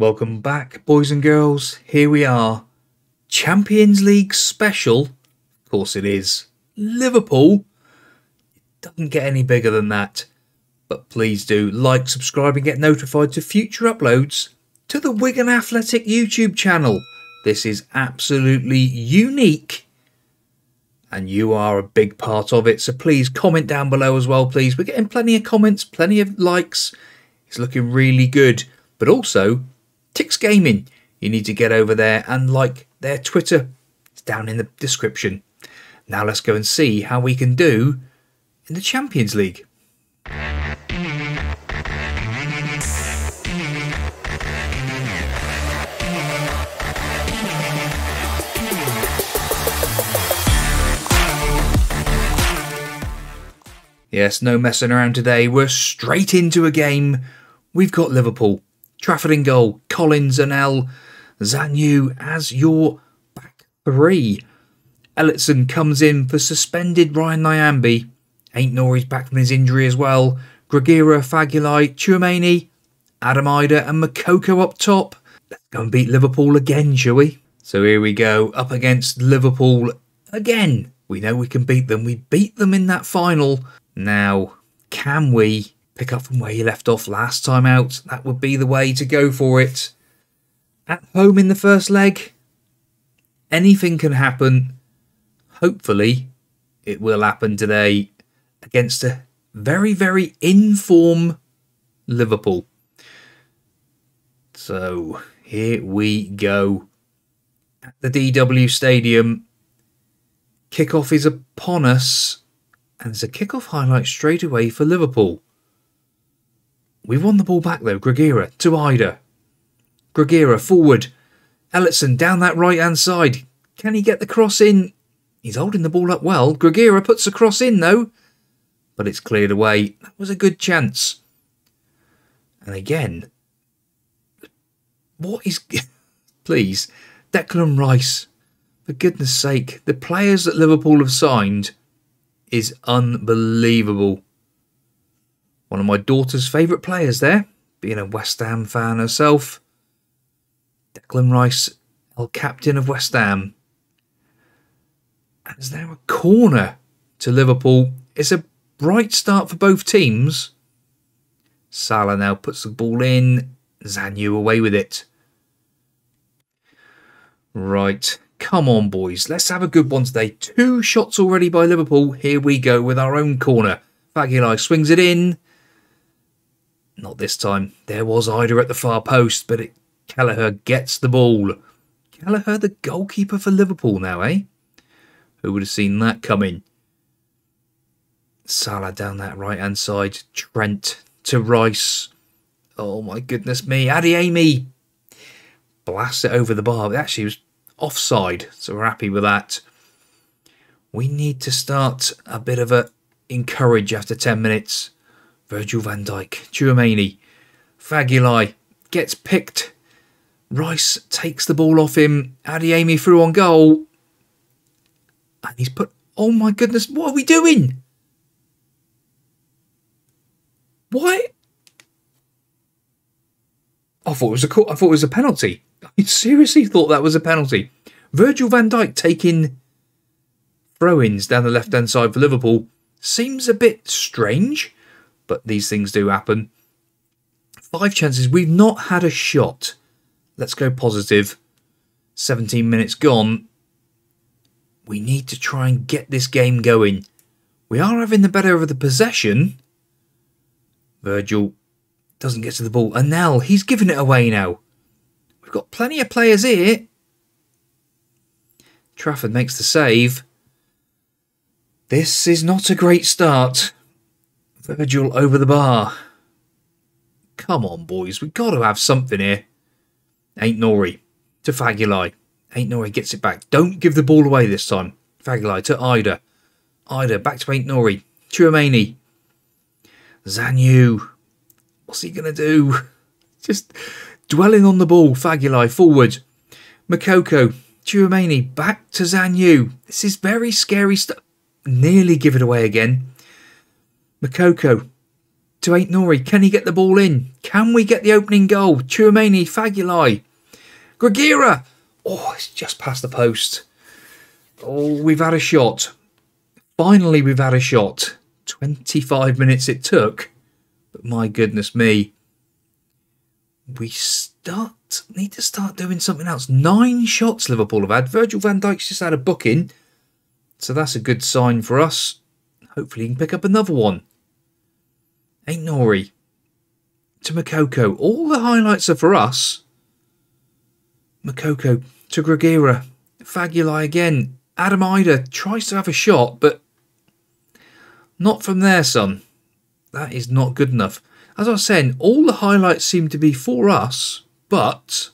Welcome back, boys and girls. Here we are. Champions League special. Of course it is. Liverpool. It doesn't get any bigger than that. But please do like, subscribe, and get notified to future uploads to the Wigan Athletic YouTube channel. This is absolutely unique. And you are a big part of it. So please comment down below as well, please. We're getting plenty of comments, plenty of likes. It's looking really good. But also, TICs Gaming. You need to get over there and like their Twitter. It's down in the description. Now let's go and see how we can do in the Champions League. Yes, no messing around today. We're straight into a game. We've got Liverpool. Trafford in goal. Collins and L. Zanu as your back three. Ellison comes in for suspended Ryan Nyambe. Aït-Nouri's back from his injury as well. Gragera, Fagulai, Tchouameni, Adam Idah and Moukoko up top. Let's go and beat Liverpool again, shall we? So here we go, up against Liverpool again. We know we can beat them. We beat them in that final. Now, can we pick up from where you left off last time out? That would be the way to go for it. At home in the first leg, anything can happen. Hopefully, it will happen today against a very, very inform Liverpool. So here we go. At the DW Stadium, kickoff is upon us, and there's a kickoff highlight straight away for Liverpool. We won the ball back though. Gragera to Idah. Gragera forward. Ellison down that right hand side. Can he get the cross in? He's holding the ball up well. Gragera puts the cross in though. But it's cleared away. That was a good chance. And again, what is. Please, Declan Rice. For goodness sake, the players that Liverpool have signed is unbelievable. One of my daughter's favourite players there, being a West Ham fan herself. Declan Rice, El Captain of West Ham. And there's now a corner to Liverpool? It's a bright start for both teams. Salah now puts the ball in. Zanu away with it. Right. Come on, boys. Let's have a good one today. Two shots already by Liverpool. Here we go with our own corner. Fagulai swings it in. Not this time. There was Idah at the far post, but it, Kelleher gets the ball. Kelleher, the goalkeeper for Liverpool now, eh? Who would have seen that coming? Salah down that right-hand side. Trent to Rice. Oh, my goodness me. Adeyemi blasts it over the bar. It actually was offside, so we're happy with that. We need to start a bit of a encourage after 10 minutes. Virgil van Dijk, Tchouameni, Fagulai gets picked. Rice takes the ball off him. Adeyemi through on goal. And he's put... Oh my goodness, what are we doing? Why? I thought it was a I thought it was a penalty. I seriously thought that was a penalty. Virgil van Dijk taking throw-ins down the left-hand side for Liverpool seems a bit strange, but these things do happen. Five chances. We've not had a shot. Let's go positive. 17 minutes gone. We need to try and get this game going. We are having the better of the possession. Virgil doesn't get to the ball. Anel, he's giving it away now. We've got plenty of players here. Trafford makes the save. This is not a great start. Virgil over the bar. Come on, boys. We've got to have something here. Aït-Nouri. to Fagulai. Aït-Nouri gets it back. Don't give the ball away this time. Fagulai to Idah. Idah back to Aït-Nouri. Tchouameni. Zanu. What's he going to do? Just Dwelling on the ball, Fagulai forward. Moukoko. Tchouameni back to Zanu. This is very scary stuff. Nearly give it away again. Moukoko to Aït-Nouri. Can he get the ball in? Can we get the opening goal? Tchouameni, Fagulai. Gragera. Oh, it's just past the post. Oh, we've had a shot. Finally, we've had a shot. 25 minutes it took. But my goodness me. We start need to start doing something else. Nine shots Liverpool have had. Virgil van Dijk's just had a booking. So that's a good sign for us. Hopefully he can pick up another one. Aït-Nouri. To Moukoko. All the highlights are for us. Moukoko to Gragera. Fagulai again. Adam Idah tries to have a shot, but not from there, son. That is not good enough. As I was saying, all the highlights seem to be for us, but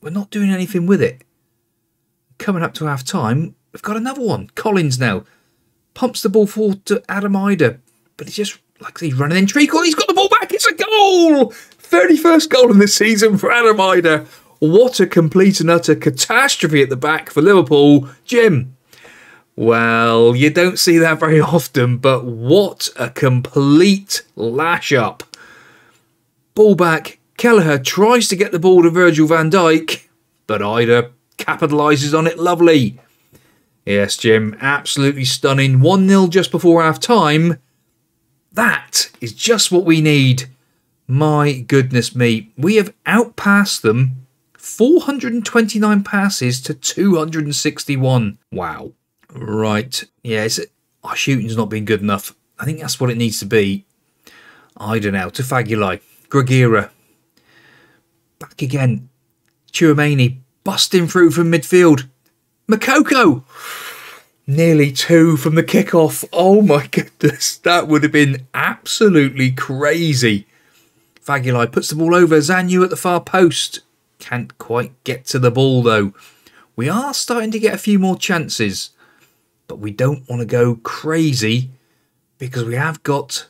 we're not doing anything with it. Coming up to half time, we've got another one. Collins now pumps the ball forward to Adam Idah, but he's just like he's running in treacle. He's got the ball back. It's a goal. 31st goal in the season for Adam Idah. What a complete and utter catastrophe at the back for Liverpool. Jim. Well, you don't see that very often, but what a complete lash up. Ball back. Kelleher tries to get the ball to Virgil van Dijk, but Idah capitalises on it lovely. Yes, Jim, absolutely stunning. 1 0 just before half time. That is just what we need. My goodness me. We have outpassed them 429 passes to 261. Wow. Right. Yeah, our shooting's not been good enough. I think that's what it needs to be. I don't know. To Fagulai. Gragera. Back again. Tchouameni busting through from midfield. Moukoko! Nearly two from the kickoff. Oh my goodness. That would have been absolutely crazy. Fagulai puts the ball over. Zanyu at the far post. Can't quite get to the ball though. We are starting to get a few more chances. But we don't want to go crazy because we have got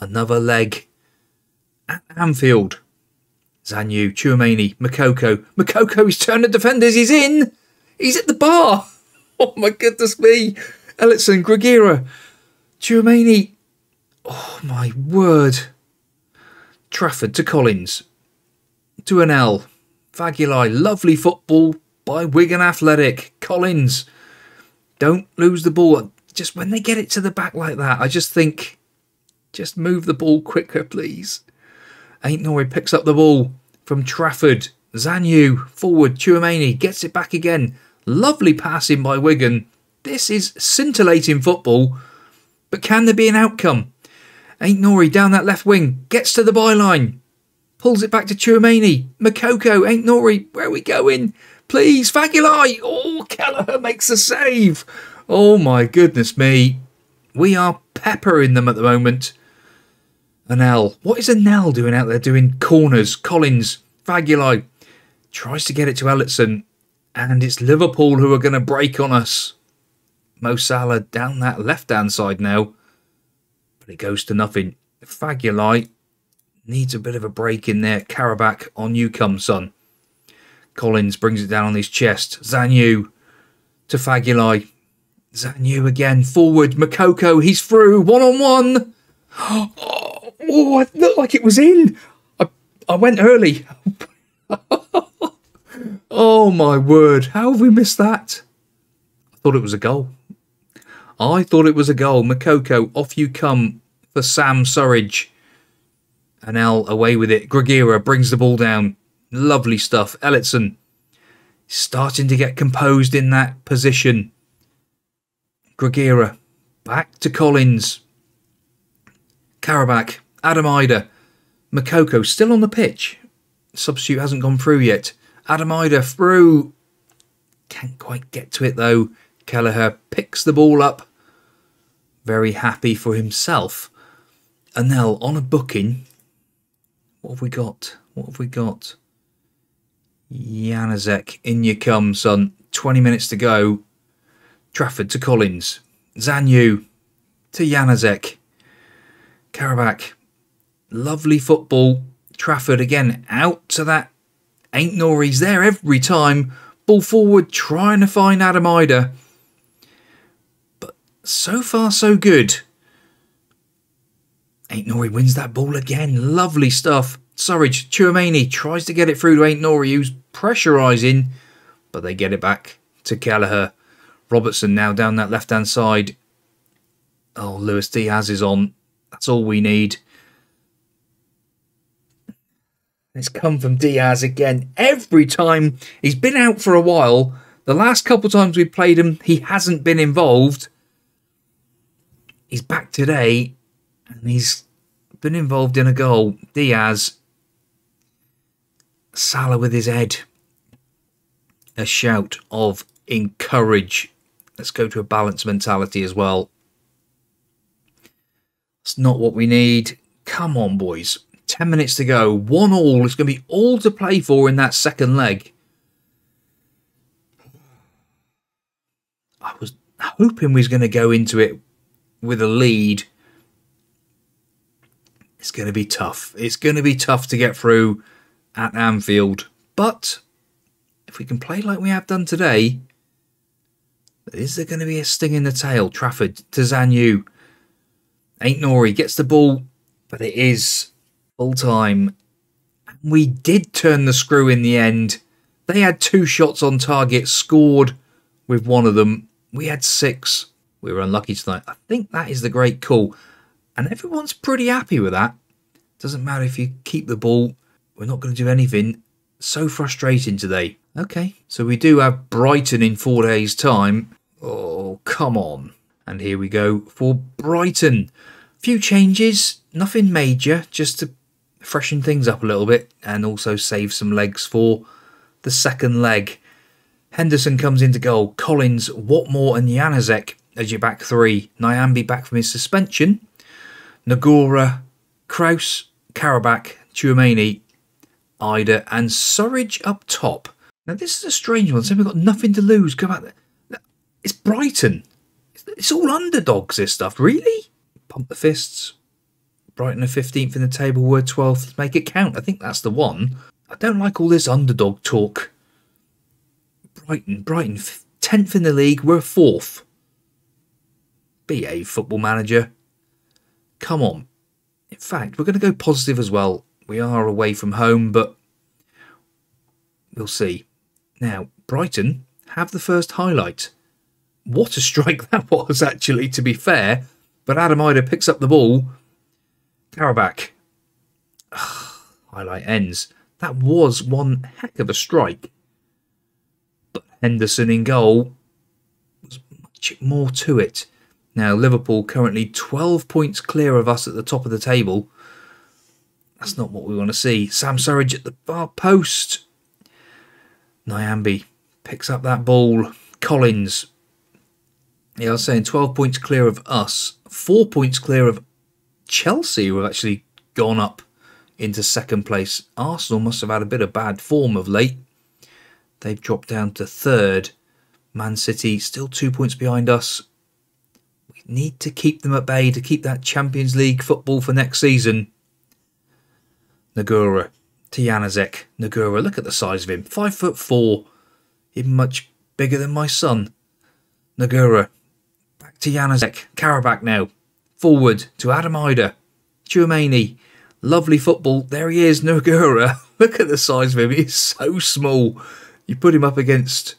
another leg at Anfield. Zanyu, Tchouameni, Moukoko. Moukoko is turned to defenders. He's in. He's at the bar. Oh my goodness me. Ellison, Gragera, Tchouameni. Oh my word. Trafford to Collins. To an L. Fagulai. Lovely football by Wigan Athletic. Collins. Don't lose the ball. Just when they get it to the back like that, I just think, just move the ball quicker, please. Aït-Nouri picks up the ball from Trafford. Zanyu forward. Tchouameni gets it back again. Lovely passing by Wigan. This is scintillating football, but can there be an outcome? Aït-Nouri down that left wing, gets to the byline, pulls it back to Tchouameni. Moukoko, Aït-Nouri, where are we going? Please, Fagulai! Oh, Kelleher makes a save! Oh my goodness me. We are peppering them at the moment. Anel. What is Anel doing out there doing corners? Collins, Fagulai tries to get it to Ellison. And it's Liverpool who are going to break on us. Mo Salah down that left-hand side now. But it goes to nothing. Fagulai needs a bit of a break in there. Qarabağ on you come, son. Collins brings it down on his chest. Zanyu to Fagulai. Zanyu again. Forward. Moukoko. He's through. One on one. Oh, it looked like it was in. I, I went early. Oh my word, how have we missed that? I thought it was a goal. I thought it was a goal. Moukoko, off you come for Sam Surridge. and Anel away with it. Gragera brings the ball down. Lovely stuff. Ellison starting to get composed in that position. Gragera back to Collins. Qarabağ, Adam Idah, Moukoko still on the pitch. Substitute hasn't gone through yet. Adam Idah through. Can't quite get to it though. Kelleher picks the ball up. Very happy for himself. Anel on a booking. What have we got? What have we got? Januzaj, in you come, son. 20 minutes to go. Trafford to Collins. Zanyu to Januzaj. Qarabağ. Lovely football. Trafford again out to that Aït-Nouri's there every time. Ball forward, trying to find Adam Idah. But so far, so good. Aït-Nouri wins that ball again. Lovely stuff. Surridge, Tchouameni tries to get it through to Aït-Nouri, who's pressurising, but they get it back to Gallagher. Robertson now down that left-hand side. Oh, Luis Diaz is on. That's all we need. It's come from Diaz again. Every time he's been out for a while, the last couple times we've played him, he hasn't been involved. He's back today and he's been involved in a goal. Diaz. Salah with his head. A shout of encourage. Let's go to a balanced mentality as well. It's not what we need. Come on, boys. 10 minutes to go. One all. It's going to be all to play for in that second leg. I was hoping we was going to go into it with a lead. It's going to be tough. It's going to be tough to get through at Anfield. But if we can play like we have done today, is there going to be a sting in the tail? Trafford to Zagnou. Aït-Nouri gets the ball, but it is full time. We did turn the screw in the end. They had two shots on target, scored with one of them. We had six. We were unlucky tonight. I think that is the great call. And everyone's pretty happy with that. Doesn't matter if you keep the ball. We're not going to do anything. So frustrating today. Okay, so we do have Brighton in four days' time. Oh, come on. And here we go for Brighton. Few changes, nothing major, just to freshen things up a little bit and also save some legs for the second leg. Henderson comes into goal. Collins, Watmore and Januzaj as your back three. Nyambe back from his suspension. Nagora, Kraus, Qarabağ, Tchouameni, Idah and Surridge up top. Now this is a strange one. So we've got nothing to lose. Go back there. It's Brighton. It's all underdogs, this stuff. Really? Pump the fists. Brighton are 15th in the table, we're 12th. Make it count. I think that's the one. I don't like all this underdog talk. Brighton, Brighton, 10th in the league, we're 4th. BA football manager. Come on. In fact, we're going to go positive as well. We are away from home, but we'll see. Now, Brighton have the first highlight. What a strike that was, actually, to be fair. But Adam Idah picks up the ball Qarabağ. highlight ends. That was one heck of a strike. But Henderson in goal was much more to it. Now, Liverpool currently 12 points clear of us at the top of the table. That's not what we want to see. Sam Surridge at the far post. Nyambe picks up that ball. Collins. Yeah, I was saying 12 points clear of us. Four points clear of Chelsea have actually gone up into second place. Arsenal must have had a bit of bad form of late. They've dropped down to third. Man City still two points behind us. We need to keep them at bay to keep that Champions League football for next season. Nagura Januzaj. Nagura, look at the size of him. Five foot four. Even much bigger than my son. Nagura. Back to Januzaj. Qarabağ now. Forward to Adam Idah. Tchouameni. Lovely football. There he is, Nagura. Look at the size of him. He's so small. You put him up against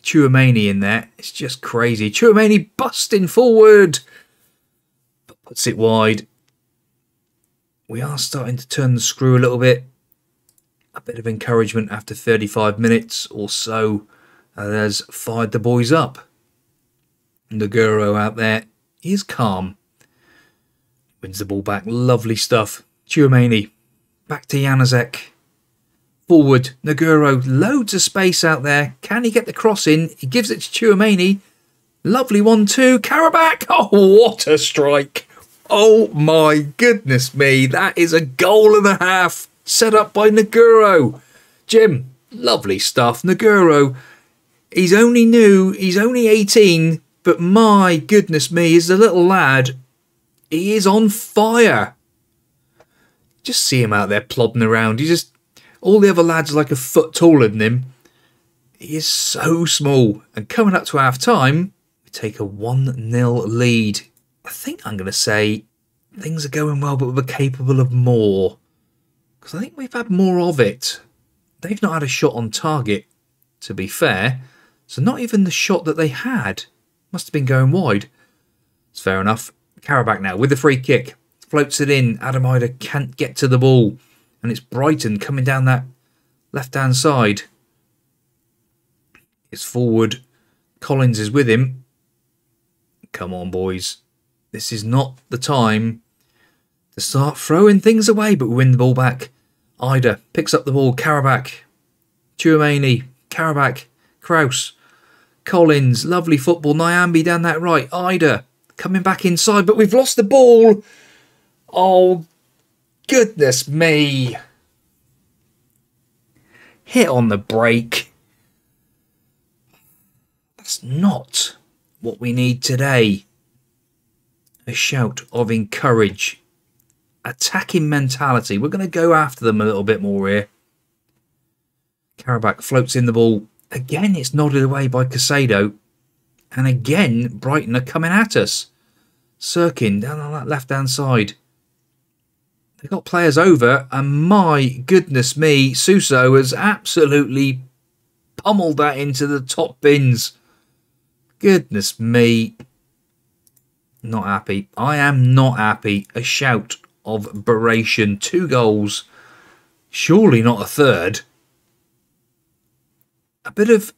Tchouameni in there. It's just crazy. Tchouameni busting forward. Puts it wide. We are starting to turn the screw a little bit. A bit of encouragement after 35 minutes or so. And has fired the boys up. Naguro out there is calm. Wins the ball back. Lovely stuff. Tchouameni. Back to Januzaj. Forward. Naguro. Loads of space out there. Can he get the cross in? He gives it to Tchouameni. Lovely one too. Qarabağ. Oh, what a strike. Oh my goodness me. That is a goal and a half set up by Naguro. Jim, lovely stuff. Naguro, he's only new. He's only 18. But my goodness me, he's a little lad he is on fire. Just see him out there plodding around. He just all the other lads are like a foot taller than him. He is so small. And coming up to half time, we take a 1 0 lead. I think I'm going to say things are going well, but we're capable of more. Because I think we've had more of it. They've not had a shot on target, to be fair. So not even the shot that they had must have been going wide. It's fair enough. Karabakh now with the free kick. Floats it in. Adam Idah can't get to the ball. And it's Brighton coming down that left hand side. It's forward. Collins is with him. Come on, boys. This is not the time to start throwing things away, but we win the ball back. Idah picks up the ball. Karabakh. Tchouameni. Karabakh. Kraus. Collins. Lovely football. Nyambe down that right. Idah coming back inside, but we've lost the ball. Oh, goodness me. Hit on the break. That's not what we need today. A shout of encourage. Attacking mentality. We're going to go after them a little bit more here. Karabakh floats in the ball. Again, it's nodded away by Caicedo. And again, Brighton are coming at us. Cirkin down on that left hand side. They've got players over, and my goodness me, Suso has absolutely pummeled that into the top bins. Goodness me. Not happy. I am not happy. A shout of Beration. Two goals. Surely not a third. A bit of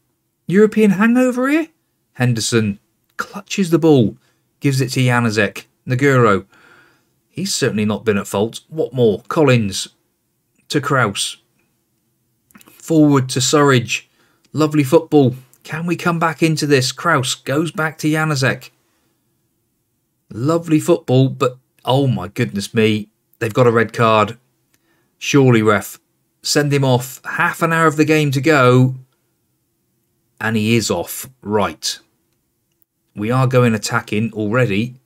European hangover here. Henderson clutches the ball. Gives it to Januzaj. Naguro. He's certainly not been at fault. What more? Collins. To Kraus. Forward to Surridge. Lovely football. Can we come back into this? Kraus goes back to Januzaj. Lovely football, but oh my goodness me. They've got a red card. Surely, ref. Send him off. Half an hour of the game to go. And he is off. Right. We are going attacking already.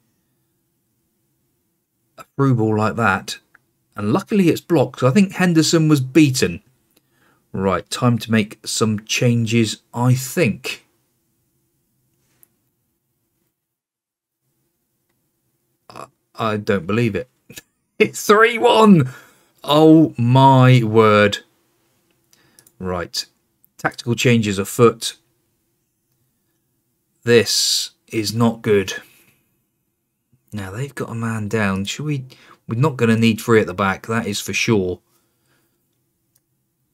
A through ball like that. And luckily it's blocked. I think Henderson was beaten. Right, time to make some changes, I think. I, don't believe it. It's 3 1! Oh my word. Right, tactical changes afoot. This is not good. Now they've got a man down. Should we? We're not going to need three at the back, that is for sure.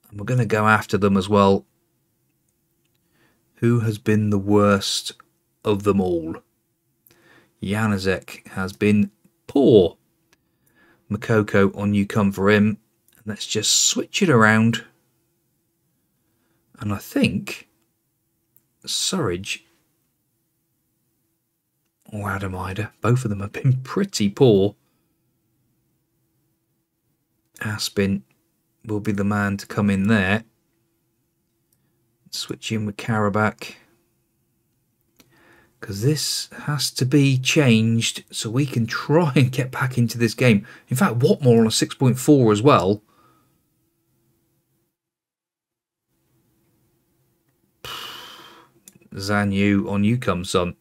And we're going to go after them as well. Who has been the worst of them all? Januzaj has been poor. Moukoko on you come for him. Let's just switch it around. And I think Surridge or Adam Idah, both of them have been pretty poor. Aspin will be the man to come in there. Switch in with Karabakh. Because this has to be changed so we can try and get back into this game. In fact, Watmore on a 6.4 as well. Zanyu, on you come, son.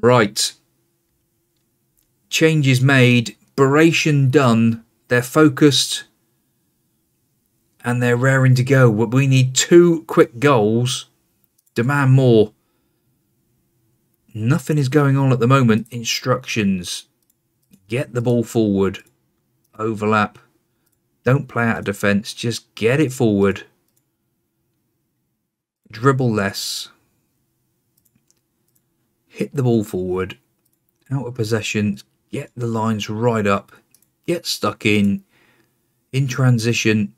Right. Changes made. Beration done. They're focused and they're raring to go. We need two quick goals. Demand more. Nothing is going on at the moment. Instructions. Get the ball forward. Overlap. Don't play out of defence. Just get it forward. Dribble less. Hit the ball forward. Out of possession. Get the lines right up. Get stuck in. In transition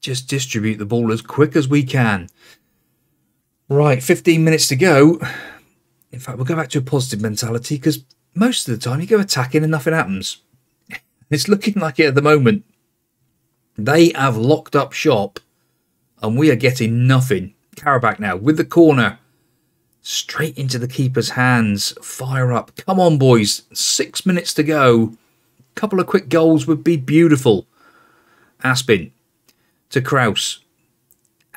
just distribute the ball as quick as we can. Right, 15 minutes to go. In fact, we'll go back to a positive mentality because most of the time you go attacking and nothing happens. It's looking like it at the moment. They have locked up shop and we are getting nothing. Karabakh now with the corner. Straight into the keeper's hands. Fire up. Come on, boys. Six minutes to go. A couple of quick goals would be beautiful. Aspin to Kraus.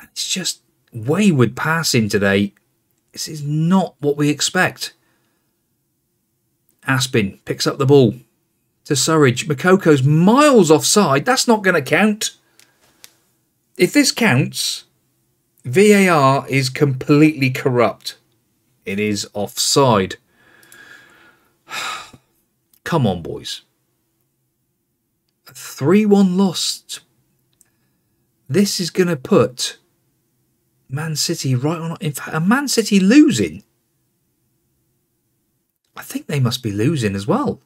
It's just wayward passing today. This is not what we expect. Aspin picks up the ball. to Surridge. Moukoko's miles offside. That's not going to count. If this counts, VAR is completely corrupt. It is offside. Come on, boys. A 3 1 loss. This is going to put Man City right on. In fact, a Man City losing. I think they must be losing as well.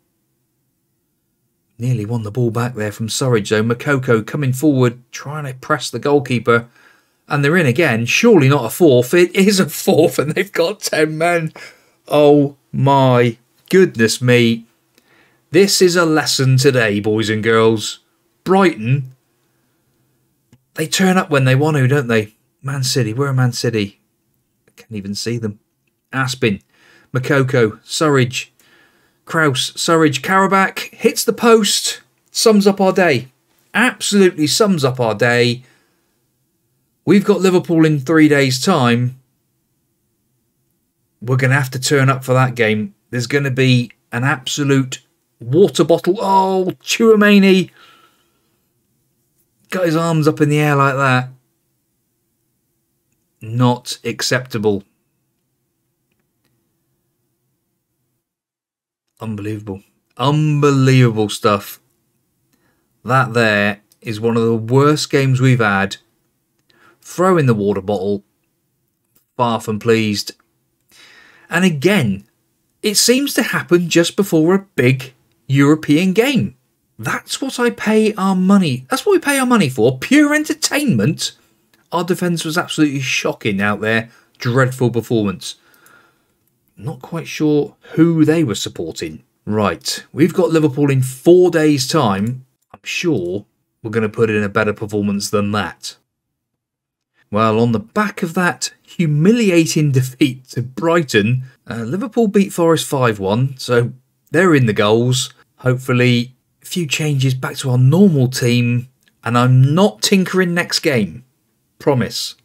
Nearly won the ball back there from Surridge though. Moukoko coming forward, trying to press the goalkeeper. And they're in again. Surely not a fourth. It is a fourth, and they've got 10 men. Oh my goodness me. This is a lesson today, boys and girls. Brighton, they turn up when they want to, don't they? Man City, where are Man City? I can't even see them. Aspin, Moukoko, Surridge, Kraus, Surridge, Qarabağ hits the post, sums up our day. Absolutely sums up our day. We've got Liverpool in three days' time. We're going to have to turn up for that game. There's going to be an absolute water bottle. Oh, Tchouameni got his arms up in the air like that. Not acceptable. Unbelievable. Unbelievable stuff. That there is one of the worst games we've had. Throw in the water bottle. Far from pleased. And again, it seems to happen just before a big European game. That's what I pay our money. That's what we pay our money for. Pure entertainment. Our defence was absolutely shocking out there. Dreadful performance. Not quite sure who they were supporting. Right, we've got Liverpool in four days' time. I'm sure we're going to put in a better performance than that. Well, on the back of that humiliating defeat to Brighton, uh, Liverpool beat Forest 5 1, so they're in the goals. Hopefully, a few changes back to our normal team, and I'm not tinkering next game. Promise.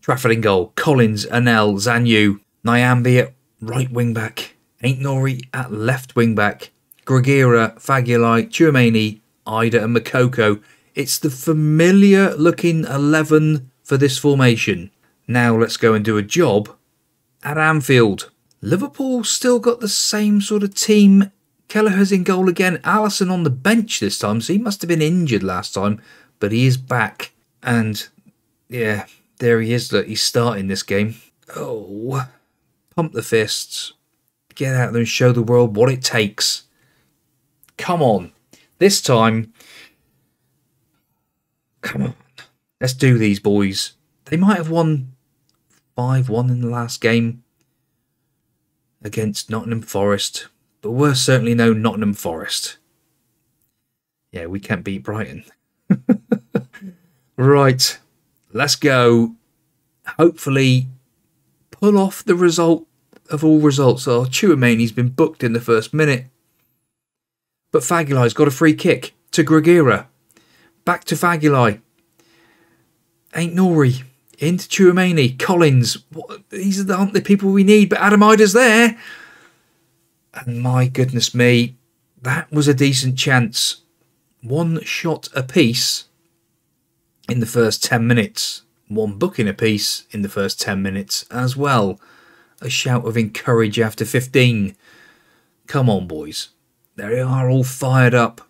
Trafford in goal, Collins, Anel, Zanyu, Nyambe at right wing back, Aït-Nouri at left wing back, Gragera, Fagulai, Tchouameni, Idah and Moukoko. It's the familiar looking 11 for this formation. Now let's go and do a job at Anfield. Liverpool still got the same sort of team. Kelleher's in goal again. Alisson on the bench this time, so he must have been injured last time, but he is back. And yeah, there he is. Look, he's starting this game. Oh, pump the fists, get out there and show the world what it takes. Come on. This time, come on. Let's do these, boys. They might have won 5 1 in the last game against Nottingham Forest, but we're certainly no Nottingham Forest. Yeah, we can't beat Brighton. right, let's go. Hopefully, pull off the result of all results. Our Oh, Tchouameni's been booked in the first minute. But Fagulai's got a free kick to Gragera. Back to Fagulai. Aït-Nouri. Into Tchouameni. Collins. What, these aren't the people we need, but Adam Idah's there. And my goodness me, that was a decent chance. One shot apiece in the first 10 minutes. One booking apiece in the first 10 minutes as well. A shout of encourage after 15. Come on, boys. They are all fired up.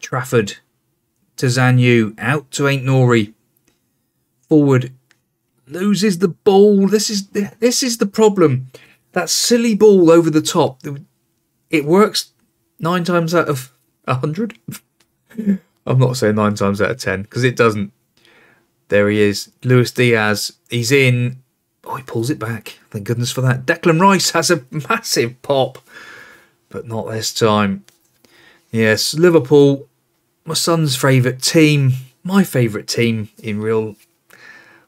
Trafford to Zanyu. Out to Aït-Nouri. Forward. Loses the ball. This is this is the problem. That silly ball over the top. It works nine times out of a hundred. I'm not saying nine times out of ten because it doesn't. There he is, Luis Diaz. He's in. Oh, he pulls it back. Thank goodness for that. Declan Rice has a massive pop, but not this time. Yes, Liverpool, my son's favourite team, my favourite team in real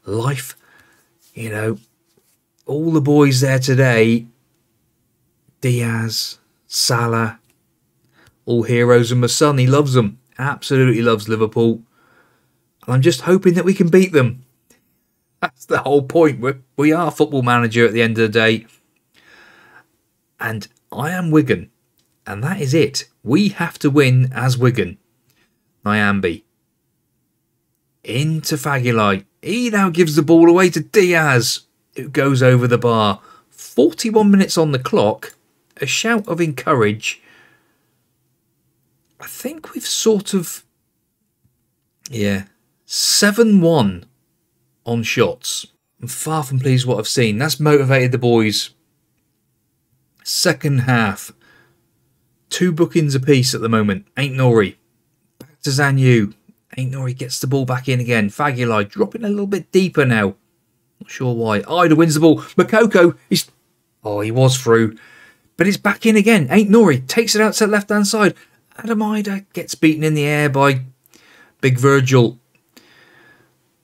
life. You know, all the boys there today Diaz, Salah, all heroes, and my son, he loves them. Absolutely loves Liverpool. And I'm just hoping that we can beat them. That's the whole point. We're, we are football manager at the end of the day. And I am Wigan. And that is it. We have to win as Wigan. Nyambe. Into Fagulai. He now gives the ball away to Diaz, who goes over the bar. 41 minutes on the clock. A shout of encourage. I think we've sort of. Yeah. 7 1 on shots. I'm far from pleased what I've seen. That's motivated the boys. Second half. Two bookings apiece at the moment. Aït-Nouri. Back to. Aït-Nouri gets the ball back in again. Fagulai dropping a little bit deeper now. Not sure why. Idah wins the ball. Moukoko is. Oh, he was through. But it's back in again. Aït-Nouri takes it out to the left hand side. Adam Idah gets beaten in the air by Big Virgil.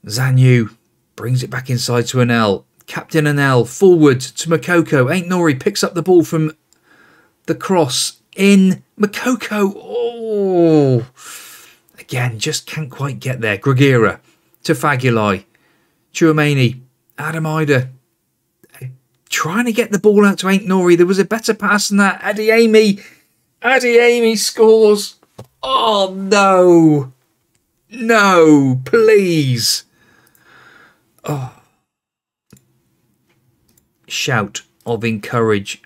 Zagnou brings it back inside to Anel. Captain Anel forward to Moukoko. Ain't Nori picks up the ball from the cross in Moukoko. Oh, again, just can't quite get there. Gragera to Fagulai. Tchouameni. Adam Idah eh, trying to get the ball out to Aït-Nouri. There was a better pass than that. Adeyemi. Adeyemi scores. Oh, no. No, please. Oh. Shout of encourage,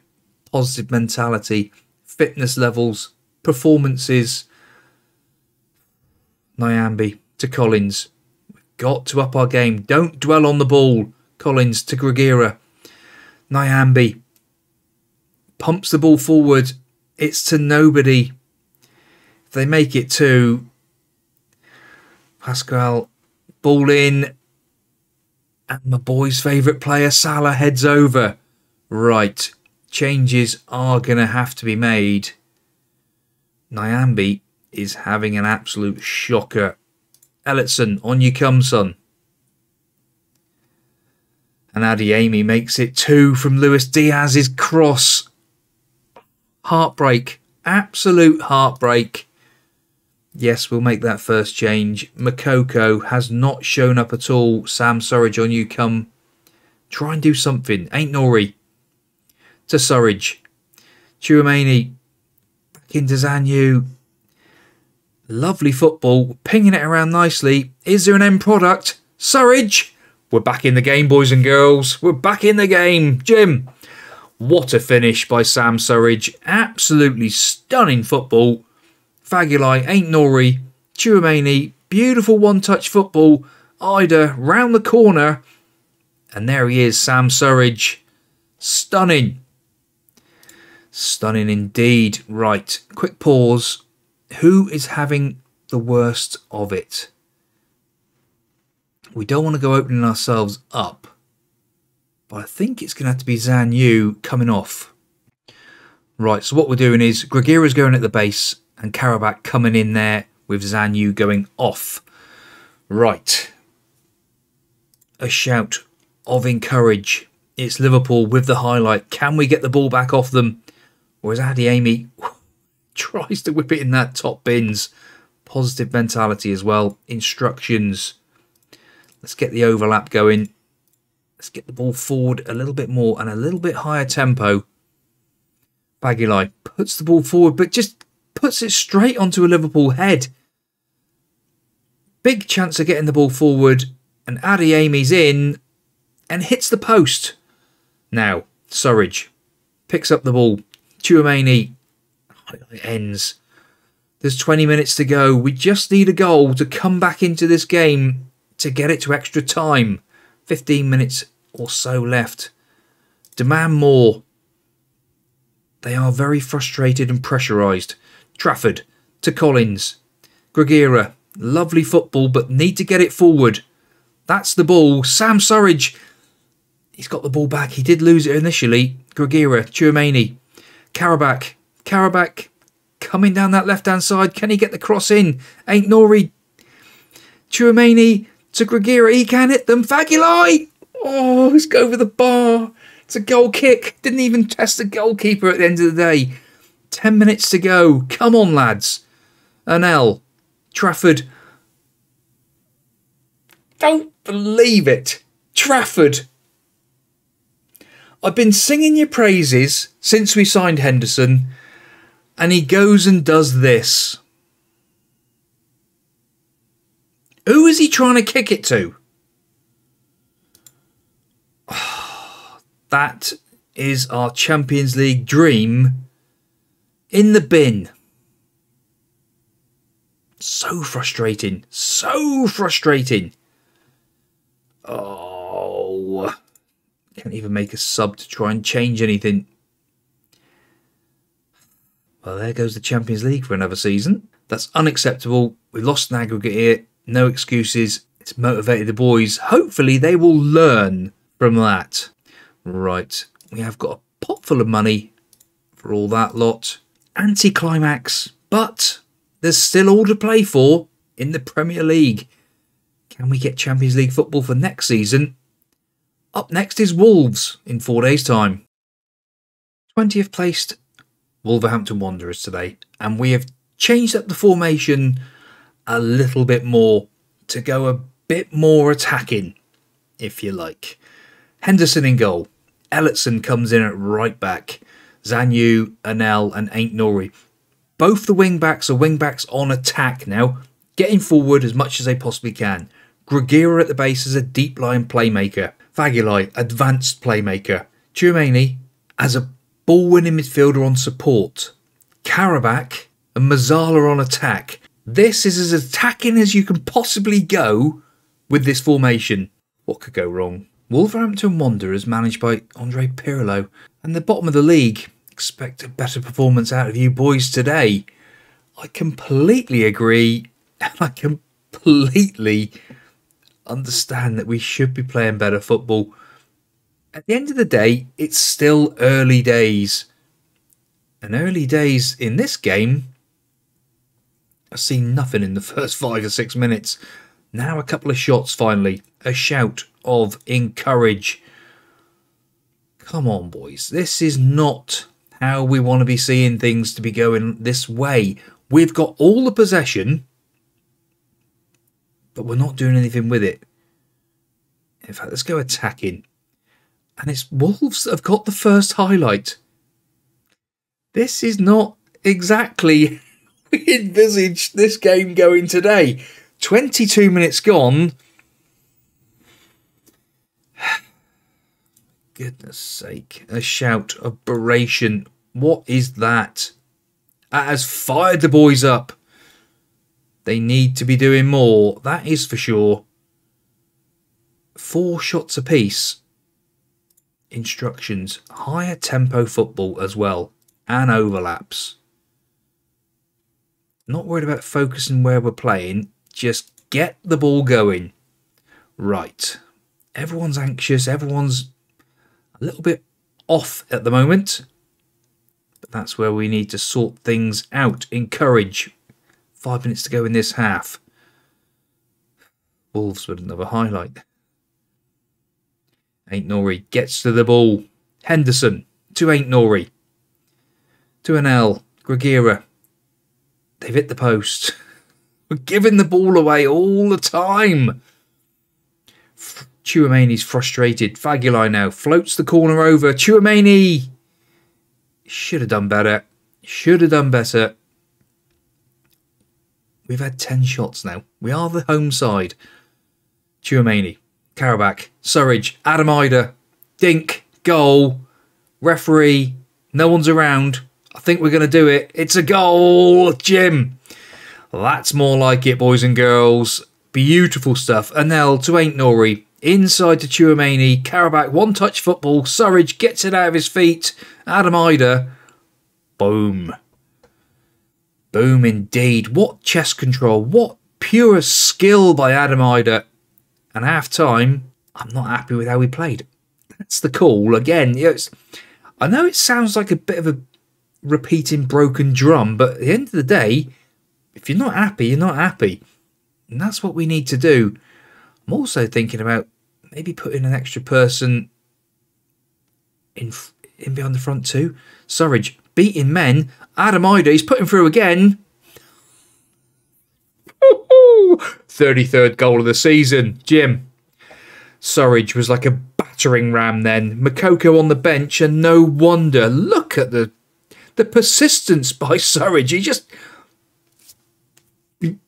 positive mentality, fitness levels, performances. Nyambe to Collins. We've got to up our game. Don't dwell on the ball. Collins to Gragera. Nyambe pumps the ball forward. It's to nobody. If they make it to Pascal, ball in. And my boy's favourite player, Salah, heads over. Right, changes are going to have to be made. Nyambe is having an absolute shocker. Ellison, on you come, son. And Adeyemi makes it two from Luis Diaz's cross. Heartbreak. Absolute heartbreak. Yes, we'll make that first change. Moukoko has not shown up at all. Sam Surridge on you come. Try and do something. Aït-Nouri. To Surridge. Tchouameni. Back into Zagnou. Lovely football. Pinging it around nicely. Is there an end product? Surridge. We're back in the game, boys and girls. We're back in the game. Jim. What a finish by Sam Surridge. Absolutely stunning football. Fagulai, Aït-Nouri, Tchouameni, beautiful one-touch football. Idah round the corner. And there he is, Sam Surridge. Stunning. Stunning indeed. Right, quick pause. Who is having the worst of it? We don't want to go opening ourselves up. But I think it's going to have to be Zagnou coming off. Right, so what we're doing is Gragera's going at the base and Qarabağ coming in there with Zagnou going off. Right. A shout of encourage. It's Liverpool with the highlight. Can we get the ball back off them? Or is Adeyemi tries to whip it in that top bins? Positive mentality as well. Instructions. Let's get the overlap going. Let's get the ball forward a little bit more and a little bit higher tempo. Fagulai puts the ball forward, but just puts it straight onto a Liverpool head. Big chance of getting the ball forward, and Adeyemi's in and hits the post. Now, Surridge picks up the ball. Tchouameni ends. There's 20 minutes to go. We just need a goal to come back into this game to get it to extra time. 15 minutes or so left. Demand more. They are very frustrated and pressurised. Trafford to Collins. Gragera. Lovely football, but need to get it forward. That's the ball. Sam Surridge. He's got the ball back. He did lose it initially. Gragera. Tchouameni. Qarabağ. Qarabağ coming down that left hand side. Can he get the cross in? Aït-Nouri. Tchouameni to Gragera. He can hit them. Fagulai. Oh, let's go over the bar. It's a goal kick. Didn't even test the goalkeeper at the end of the day. Ten minutes to go. Come on, lads. Anel. Trafford. Don't believe it. Trafford. I've been singing your praises since we signed Henderson. And he goes and does this. Who is he trying to kick it to? that is our Champions League dream in the bin. So frustrating. So frustrating. Oh. Can't even make a sub to try and change anything. Well, there goes the Champions League for another season. That's unacceptable. We lost an aggregate here. No excuses. It's motivated the boys. Hopefully, they will learn from that. Right. We have got a pot full of money for all that lot. Anti-climax, but there's still all to play for in the Premier League. Can we get Champions League football for next season? Up next is Wolves in four days' time. 20th placed Wolverhampton Wanderers today, and we have changed up the formation a little bit more to go a bit more attacking, if you like. Henderson in goal. Ellison comes in at right back. Zanyu, Anel, and Aït-Nouri. Both the wing backs are wing backs on attack now, getting forward as much as they possibly can. Gragera at the base as a deep line playmaker. Fagulai, advanced playmaker. Tchouameni as a ball winning midfielder on support. Karabec and Mezzala on attack. This is as attacking as you can possibly go with this formation. What could go wrong? Wolverhampton Wanderers, managed by Andre Pirlo, and the bottom of the league. Expect a better performance out of you boys today. I completely agree, and I completely understand that we should be playing better football. At the end of the day, it's still early days. And early days in this game, I've seen nothing in the first five or six minutes. Now a couple of shots finally. A shout of encourage. Come on, boys. This is not how we want to be seeing things to be going this way. We've got all the possession, but we're not doing anything with it. In fact, let's go attacking. And it's Wolves have got the first highlight. This is not exactly we envisaged this game going today. 22 minutes gone. Goodness sake. A shout of beration. What is that? That has fired the boys up. They need to be doing more, that is for sure. Four shots apiece. Instructions. Higher tempo football as well. And overlaps. Not worried about focusing where we're playing. Just get the ball going. Right. Everyone's anxious. Everyone's a little bit off at the moment. But that's where we need to sort things out. Encourage. Five minutes to go in this half. Wolves with another highlight. Aït-Nouri gets to the ball. Henderson to Aït-Nouri. To an L. Gragera. They've hit the post. We're giving the ball away all the time. Tchouameni's frustrated. Fagulai now floats the corner over. Tchouameni should have done better. Should have done better. We've had 10 shots now. We are the home side. Tchouameni, Karabec, Surridge, Adam Idah, Dink, goal, referee, no one's around. I think we're going to do it. It's a goal, Jim. That's more like it, boys and girls. Beautiful stuff. Anel to Aït-Nouri. Inside to Tchouameni. Karabec, one touch football. Surridge gets it out of his feet. Adam Idah. Boom. Boom indeed. What chest control. What pure skill by Adam Idah. And half time, I'm not happy with how we played. That's the call. Again, it's, I know it sounds like a bit of a repeating broken drum, but at the end of the day, if you're not happy, you're not happy. And that's what we need to do. I'm also thinking about maybe putting an extra person in in behind the front too. Surridge beating men. Adam Idah, he's putting through again. 33rd goal of the season. Jim. Surridge was like a battering ram then. Moukoko on the bench, and no wonder. Look at the The persistence by Surridge. He just.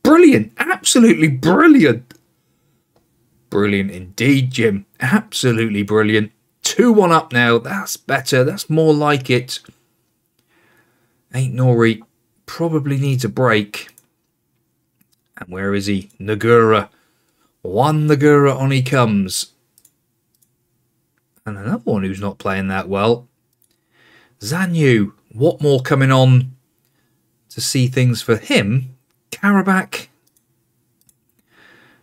Brilliant. Absolutely brilliant. Brilliant indeed, Jim. Absolutely brilliant. 2 1 up now. That's better. That's more like it. Aït-Nouri probably needs a break. And where is he? Nagura. One Nagura on he comes. And another one who's not playing that well. Zanyu. What more coming on to see things for him? Karabec.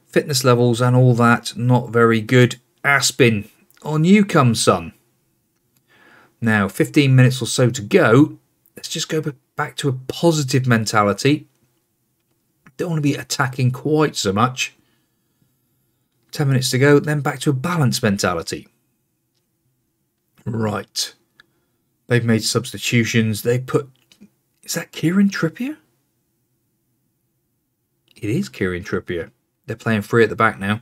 Fitness levels and all that, not very good. Aspin. On you come, son. Now, 15 minutes or so to go. Let's just go back to a positive mentality. Don't want to be attacking quite so much. 10 minutes to go, then back to a balanced mentality. Right. They've made substitutions. They put. Is that Kieran Trippier? It is Kieran Trippier. They're playing free at the back now.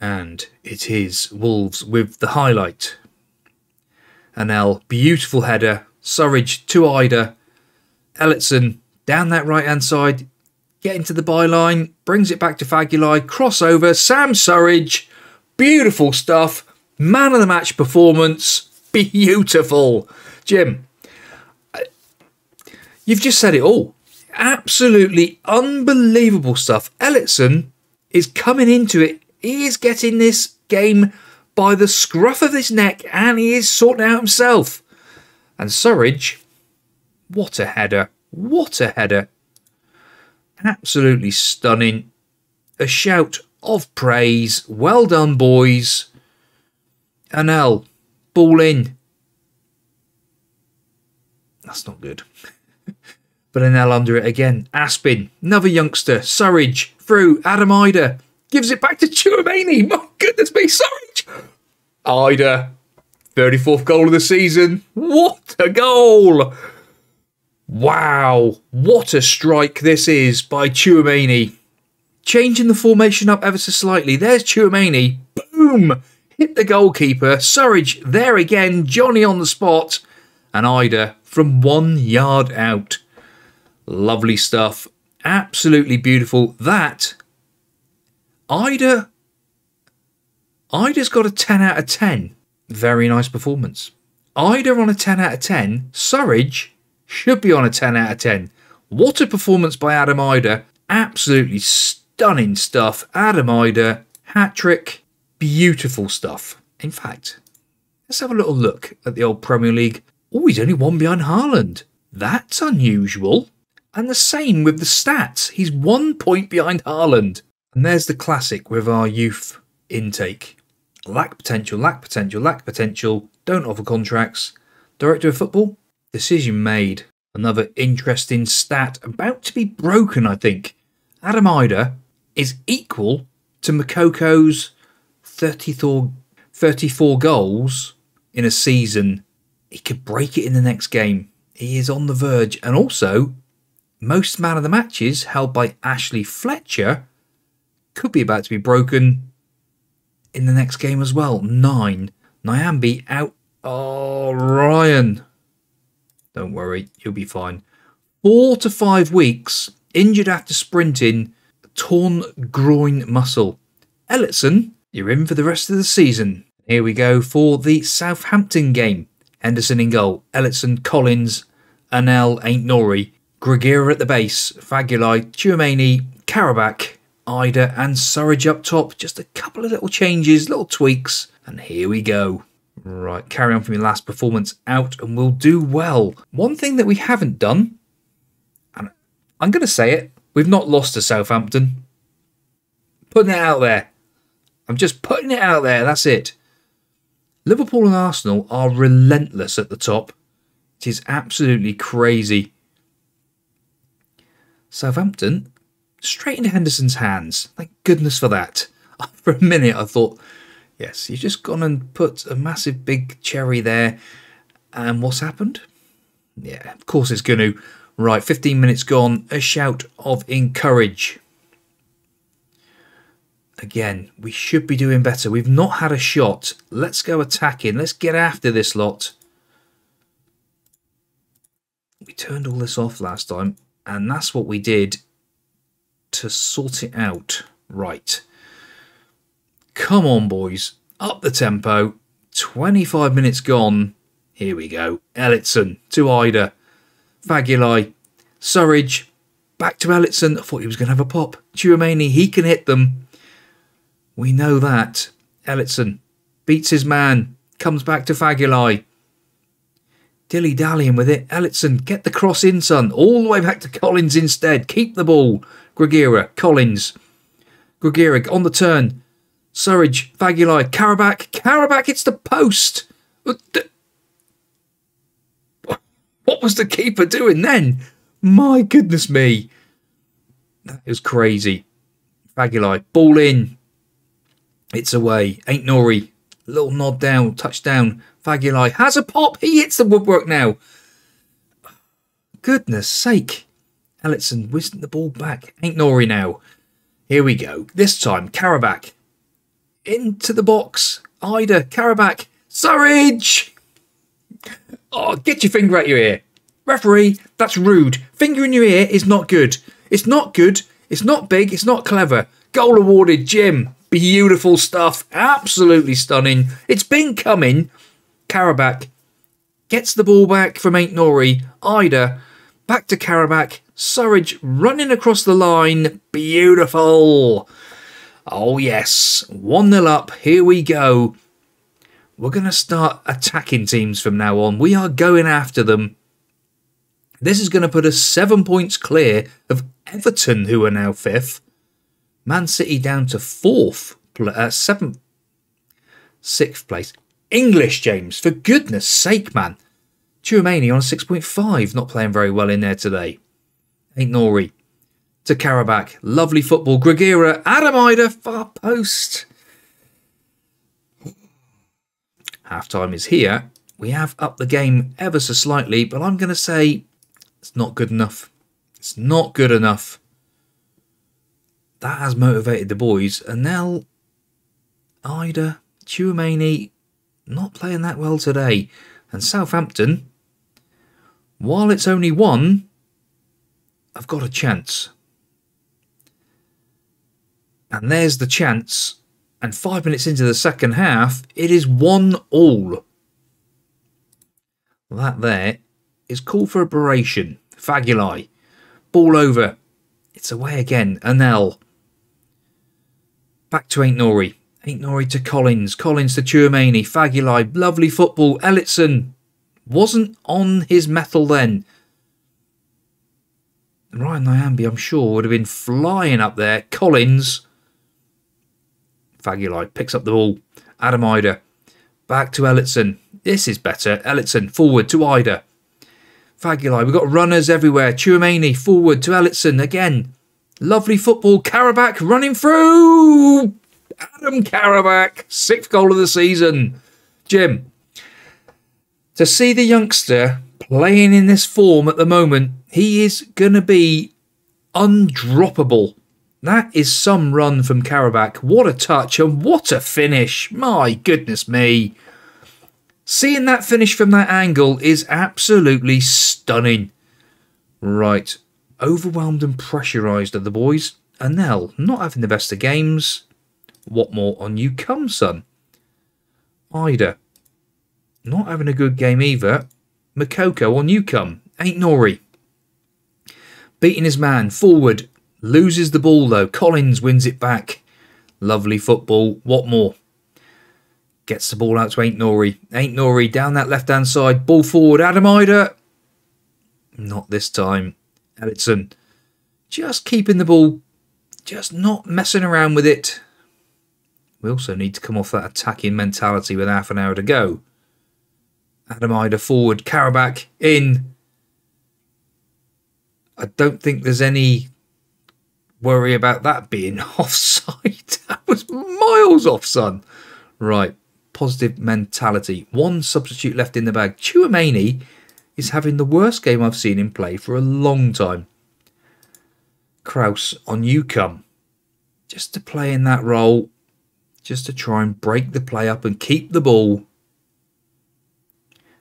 And it is Wolves with the highlight. Anel, beautiful header. Surridge to Idah. Ellison down that right hand side, getting to the byline, brings it back to Fagulai, crossover, Sam Surridge, beautiful stuff, man of the match performance, beautiful. Jim, you've just said it all. Absolutely unbelievable stuff. Ellison is coming into it. He is getting this game by the scruff of his neck and he is sorting out himself. And Surridge, what a header. What a header. Absolutely stunning. A shout of praise. Well done, boys. Anel, ball in. That's not good. but Anel under it again. Aspin, another youngster. Surridge, through. Adam Idah. gives it back to Tchouameni. My goodness me, Surridge. Idah, 34th goal of the season. What a goal! Wow, what a strike this is by Tchouameni. Changing the formation up ever so slightly. There's Tchouameni. Boom! Hit the goalkeeper. Surridge there again. Johnny on the spot. And Idah from one yard out. Lovely stuff. Absolutely beautiful. That, Idah, Idah's got a 10 out of 10. Very nice performance. Idah on a 10 out of 10. Surridge should be on a 10 out of 10. What a performance by Adam Idah. Absolutely stunning stuff. Adam Idah, hat trick, beautiful stuff. In fact, let's have a little look at the old Premier League. Oh, he's only one behind Haaland. That's unusual. And the same with the stats. He's one point behind Haaland. And there's the classic with our youth intake. Lack potential, lack potential, lack potential, don't offer contracts. Director of football, Decision made. Another interesting stat about to be broken, I think. Adam Idah is equal to Moukoko's 34, 34 goals in a season. He could break it in the next game. He is on the verge. And also, most man of the matches held by Ashley Fletcher could be about to be broken in the next game as well. Nine. Nyambe out. Oh, Ryan. Don't worry, you'll be fine. Four to five weeks, injured after sprinting, torn groin muscle. Ellison, you're in for the rest of the season. Here we go for the Southampton game. Henderson in goal, Ellison, Collins, Anel, Ain't Nori, Gragera at the base, Fagulai, Tchouameni, Karabec, Idah, and Surridge up top. Just a couple of little changes, little tweaks, and here we go. Right, carry on from your last performance out and we'll do well. One thing that we haven't done, and I'm going to say it, we've not lost to Southampton. Putting it out there. I'm just putting it out there, that's it. Liverpool and Arsenal are relentless at the top. It is absolutely crazy. Southampton, straight into Henderson's hands. Thank goodness for that. For a minute, I thought Yes, you've just gone and put a massive big cherry there. And what's happened? Yeah, of course it's going to. Right, 15 minutes gone. A shout of encourage. Again, we should be doing better. We've not had a shot. Let's go attacking. Let's get after this lot. we turned all this off last time, and that's what we did to sort it out right. Come on, boys. Up the tempo. 25 minutes gone. Here we go. Ellison to Idah. Faguli. Surridge. Back to Ellison. I thought he was going to have a pop. Tchouameni, he can hit them. We know that. Ellison beats his man. Comes back to Faguli. Dilly dallying with it. Ellison, get the cross in, son. All the way back to Collins instead. Keep the ball. Gragera, Collins. Gragera on the turn. Surridge, Faguli, Karabec. Karabec hits the post. What was the keeper doing then? My goodness me. That was crazy. Faguli, ball in. It's away. Aït-Nouri. Little nod down, touchdown. Faguli has a pop. He hits the woodwork now. Goodness sake. Ellison whizzing the ball back. Aït-Nouri now. Here we go. This time, Karabec. Into the box. Idah, Karabec. Surridge! Oh, get your finger out your ear. Referee, that's rude. Finger in your ear is not good. It's not good. It's not big. It's not clever. Goal awarded, Jim. Beautiful stuff. Absolutely stunning. It's been coming. Karabec gets the ball back from Aït-Nouri. Idah back to Karabec. Surridge running across the line. Beautiful. Oh, yes. 1 0 up. Here we go. We're going to start attacking teams from now on. We are going after them. This is going to put us seven points clear of Everton, who are now fifth. Man City down to fourth, uh, seventh, sixth place. English, James, for goodness sake, man. Tchouameni on a 6.5, not playing very well in there today. Aït-Nouri to Karabec. Lovely football. Gragera, Adam Idah, far post. Half time is here. We have upped the game ever so slightly, but I'm going to say it's not good enough. It's not good enough. That has motivated the boys, and now Idah, Tchouameni, not playing that well today. And Southampton, while it's only one, I've got a chance. And there's the chance. And five minutes into the second half, it is one all. That there is call for aberration. Faguli. Ball over. It's away again. Anel. Back to Aït-Nouri. Aït-Nouri to Collins. Collins to Tchouameni. Faguli. Lovely football. Ellison wasn't on his mettle then. Ryan Nyambe, I'm sure, would have been flying up there. Collins. Faguli picks up the ball. Adam Idah. Back to Ellison. This is better. Ellison forward to Idah. Faguli. We've got runners everywhere. Tchouameni forward to Ellison again. Lovely football. Karabec running through. Adam Karabec. Sixth goal of the season. Jim. To see the youngster playing in this form at the moment, he is going to be undroppable. That is some run from Karabec. What a touch and what a finish. My goodness me. Seeing that finish from that angle is absolutely stunning. Right. Overwhelmed and pressurised are the boys. Anel, not having the best of games. What more on you come, son? Idah, not having a good game either. Moukoko on you come. Aït-Nouri. Beating his man. Forward. Loses the ball though. Collins wins it back. Lovely football. What more? Gets the ball out to Aït-Nouri. Ain't Nori down that left hand side. Ball forward. Adam Idah. Not this time. Ellison just keeping the ball, just not messing around with it. We also need to come off that attacking mentality with half an hour to go. Adam Idah forward. Karabec in. I don't think there's any worry about that being offside. that was miles off, son. Right positive mentality. One substitute left in the bag. Tchouameni is having the worst game I've seen him play for a long time. Kraus on you come. Just to play in that role, just to try and break the play up and keep the ball.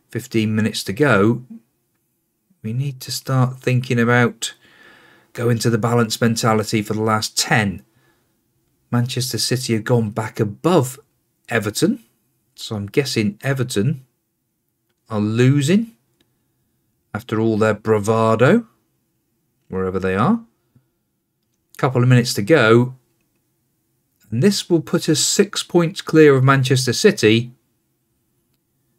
15 minutes to go. We need to start thinking about going to the balance mentality for the last 10. Manchester City have gone back above Everton. So I'm guessing Everton are losing after all their bravado, wherever they are. A Couple of minutes to go. And this will put us six points clear of Manchester City.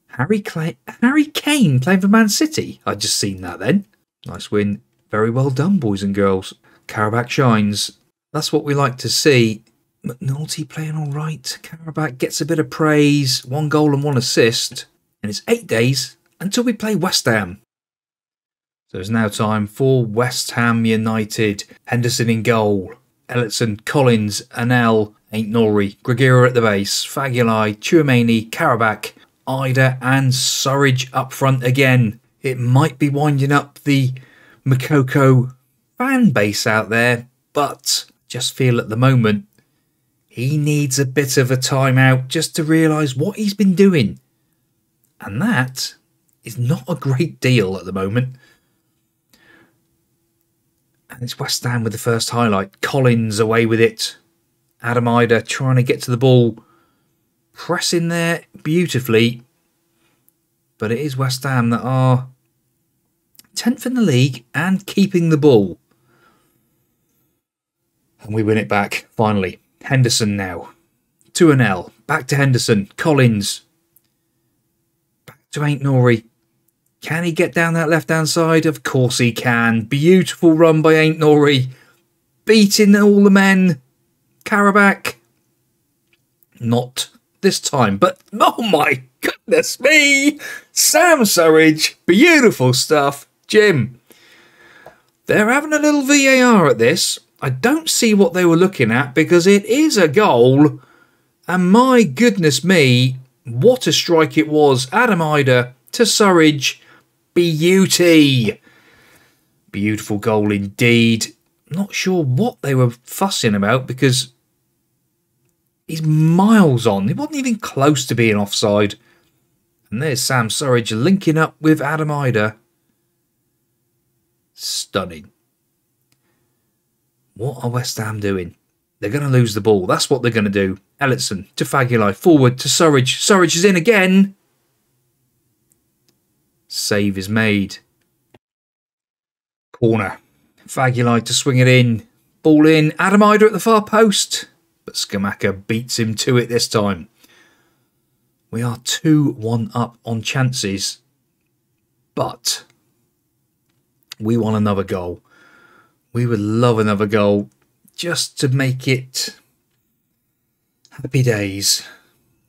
Harry, Clay- Harry Kane playing for Man City. I'd just seen that then. Nice win. Very well done, boys and girls. Karabec shines. That's what we like to see. McNulty playing all right. Karabec gets a bit of praise. One goal and one assist. And it's eight days until we play West Ham. So it's now time for West Ham United. Henderson in goal. Ellison, Collins, Anel, Aït-Nouri, Gragera at the base, Fagulai, Tchouameni, Karabec, Idah, and Surridge up front again. It might be winding up the Moukoko fan base out there, but just feel at the moment he needs a bit of a timeout just to realise what he's been doing. And that is not a great deal at the moment. And it's West Ham with the first highlight. Collins away with it. Adam Idah trying to get to the ball. Pressing there beautifully. But it is West Ham that are 10th in the league and keeping the ball. And we win it back, finally. Henderson now. 2 an L. Back to Henderson. Collins. Back to Aït-Nouri. Can he get down that left hand side? Of course he can. Beautiful run by Aït-Nouri. Beating all the men. Karabec. Not this time, but oh my goodness me! Sam Surridge. Beautiful stuff. Jim. They're having a little VAR at this. I don't see what they were looking at because it is a goal. And my goodness me, what a strike it was. Adam Idah to Surridge. Beauty. Beautiful goal indeed. Not sure what they were fussing about because he's miles on. He wasn't even close to being offside. And there's Sam Surridge linking up with Adam Idah. Stunning. What are West Ham doing? They're going to lose the ball. That's what they're going to do. Ellison to Fagulai. Forward to Surridge. Surridge is in again. Save is made. Corner. Fagulai to swing it in. Ball in. Adam Idah at the far post. But Scamacca beats him to it this time. We are 2 1 up on chances. But we want another goal. We would love another goal just to make it happy days.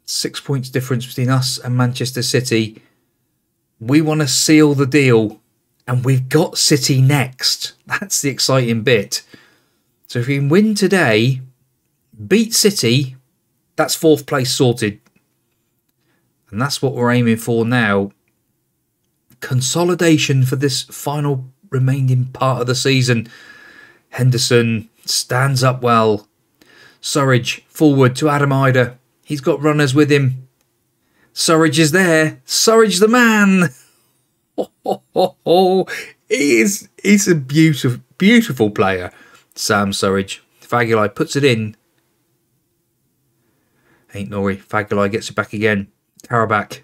Six points difference between us and Manchester City. We want to seal the deal, and we've got City next. That's the exciting bit. So if we can win today, beat City, that's fourth place sorted. And that's what we're aiming for now. Consolidation for this final remaining part of the season. Henderson stands up well. Surridge forward to Adam Idah. He's got runners with him. Surridge is there. Surridge the man. Oh, oh, oh, oh. He is, he's a beautiful, beautiful player. Sam Surridge. Fagulai puts it in. Aït-Nouri. Fagulai gets it back again. Karabec.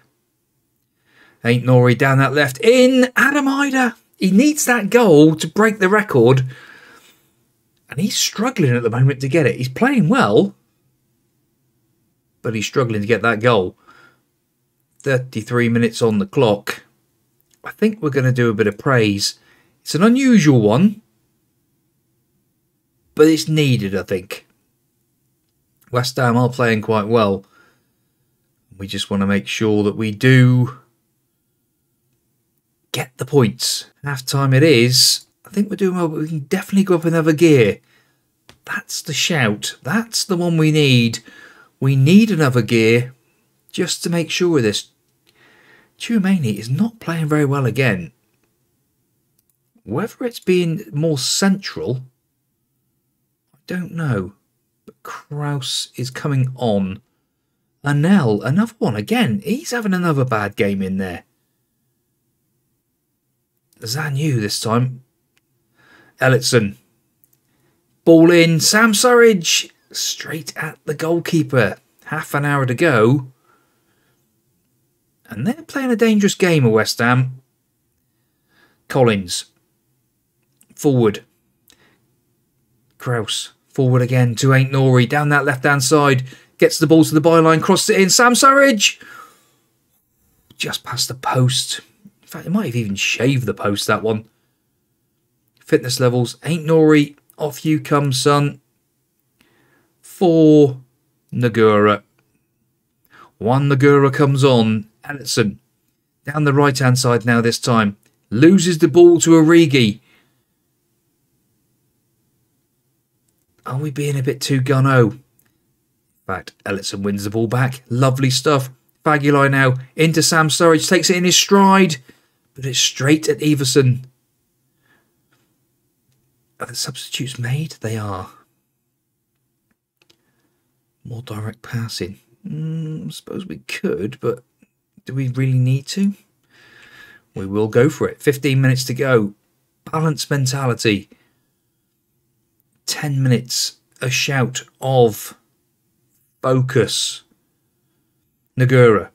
Aït-Nouri down that left. In. Adam Idah. He needs that goal to break the record. And he's struggling at the moment to get it. He's playing well. But he's struggling to get that goal. 33 minutes on the clock. I think we're going to do a bit of praise. It's an unusual one. But it's needed, I think. West Ham are playing quite well. We just want to make sure that we do get the points. Half time it is. I think we're doing well, but we can definitely go up another gear. That's the shout. That's the one we need. We need another gear just to make sure this. Tchouameni is not playing very well again. Whether it's being more central, I don't know. But Kraus is coming on. Anel, another one again. He's having another bad game in there. Zanyu this time. Ellison. Ball in. Sam Surridge. Straight at the goalkeeper. Half an hour to go. And they're playing a dangerous game of West Ham. Collins. Forward. Kraus. Forward again to Aït-Nouri. Down that left hand side. Gets the ball to the byline. Crosses it in. Sam Surridge. Just past the post. Fact, it might have even shaved the post, that one. Fitness levels. Aït-Nouri. Off you come, son. Four Nagura. One Nagura comes on. Ellison. Down the right hand side now this time. Loses the ball to Origi. Are we being a bit too gun-o? In fact, Ellison wins the ball back. Lovely stuff. Fagulai now into Sam Surridge. Takes it in his stride. But it's straight at Everson. Are the substitutes made? They are. More direct passing. Mm, I suppose we could, but do we really need to? We will go for it. 15 minutes to go. Balanced mentality. 10 minutes. A shout of focus. Nagura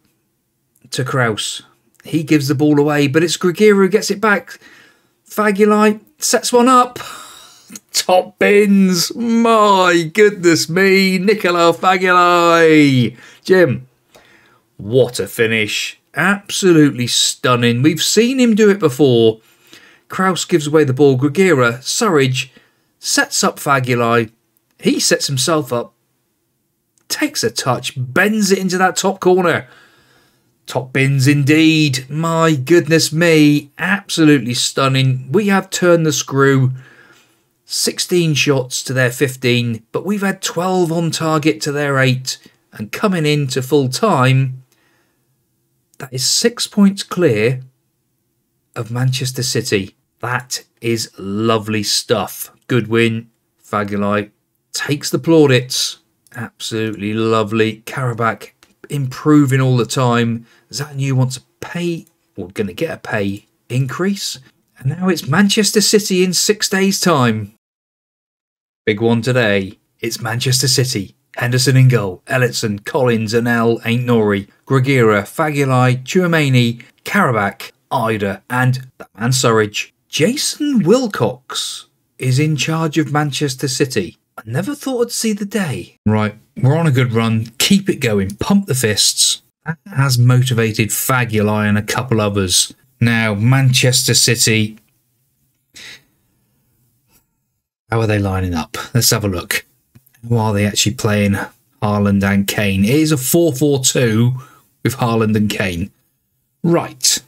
to Kraus. He gives the ball away, but it's Gragera who gets it back. Fagulai sets one up. Top bins. My goodness me. Nicola Fagulai. Jim, what a finish. Absolutely stunning. We've seen him do it before. Kraus gives away the ball. Gragera, Surridge, sets up Fagulai. He sets himself up. Takes a touch, bends it into that top corner. Top bins indeed. My goodness me. Absolutely stunning. We have turned the screw. 16 shots to their 15, but we've had 12 on target to their 8. And coming into full time, that is six points clear of Manchester City. That is lovely stuff. Good win. Fagulai takes the plaudits. Absolutely lovely. Karabec improving all the time. Zanyu wants a pay, or going to get a pay increase. And now it's Manchester City in six days' time. Big one today. It's Manchester City. Henderson in goal. Ellison, Collins, Anel, Aït-Nouri, Gragera, Fagulai, Tchouameni, Karabec, Idah, and that man Surridge. Jason Wilcox is in charge of Manchester City. I never thought I'd see the day. Right, we're on a good run. Keep it going. Pump the fists. That has motivated Fagulai and a couple others. Now, Manchester City. How are they lining up? Let's have a look. How are they actually playing Haaland and Kane? It is a 4 4 2 with Haaland and Kane. Right.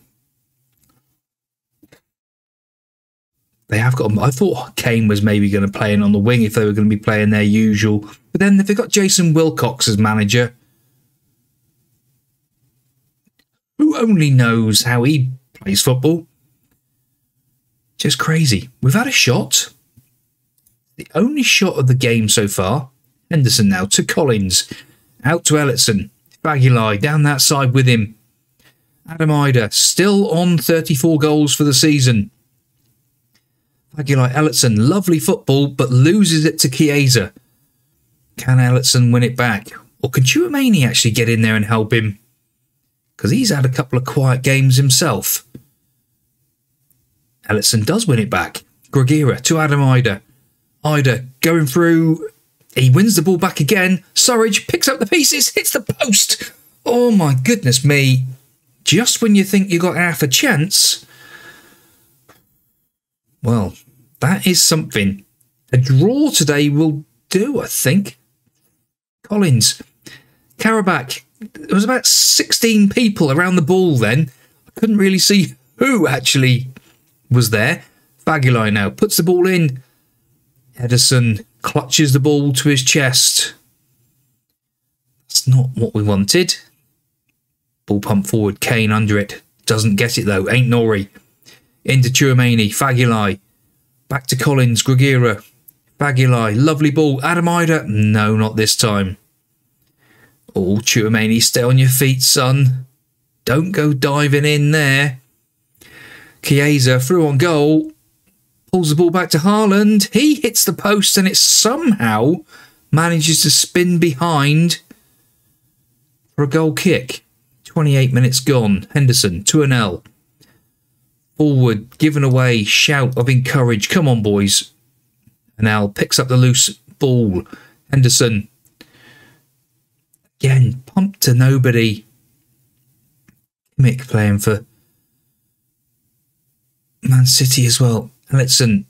They have got. I thought Kane was maybe going to play in on the wing if they were going to be playing their usual. But then they've got Jason Wilcox as manager. Who only knows how he plays football? Just crazy. We've had a shot. The only shot of the game so far. Henderson now to Collins. Out to Ellison. Fagulai down that side with him. Adam Idah still on 34 goals for the season. Fagulai Ellison, lovely football, but loses it to Chiesa. Can Ellison win it back? Or can Tchouameni actually get in there and help him? Because he's had a couple of quiet games himself. Ellison does win it back. Gragera to Adam Idah. Idah going through. He wins the ball back again. Surridge picks up the pieces, hits the post. Oh my goodness me. Just when you think you've got half a chance. Well, that is something. A draw today will do, I think. Collins. Karabec. There was about 16 people around the ball then. I couldn't really see who actually was there. Fagulai now puts the ball in. Ederson clutches the ball to his chest. That's not what we wanted. Ball pump forward. Kane under it. Doesn't get it though. Aït-Nouri. Into Tchouameni. Fagulai. Back to Collins. Gragera. Fagulai. Lovely ball. Adam Idah. No, not this time. Oh, Tchouameni, stay on your feet, son. Don't go diving in there. Chiesa through on goal. Pulls the ball back to Haaland. He hits the post and it somehow manages to spin behind for a goal kick. 28 minutes gone. Henderson, 2 0. Forward, given away, shout of encourage. Come on, boys. And Al picks up the loose ball. Henderson. Again, pumped to nobody. Mick playing for Man City as well. Ellison